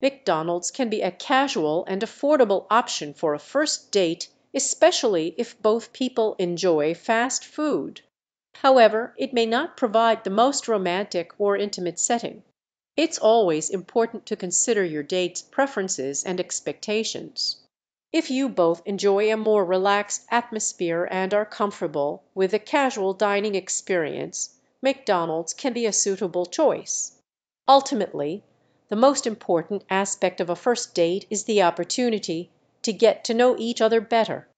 McDonald's can be a casual and affordable option for a first date, especially if both people enjoy fast food. However, it may not provide the most romantic or intimate setting. It's always important to consider your date's preferences and expectations. If you both enjoy a more relaxed atmosphere and are comfortable with a casual dining experience, McDonald's can be a suitable choice. Ultimately, the most important aspect of a first date is the opportunity to get to know each other better.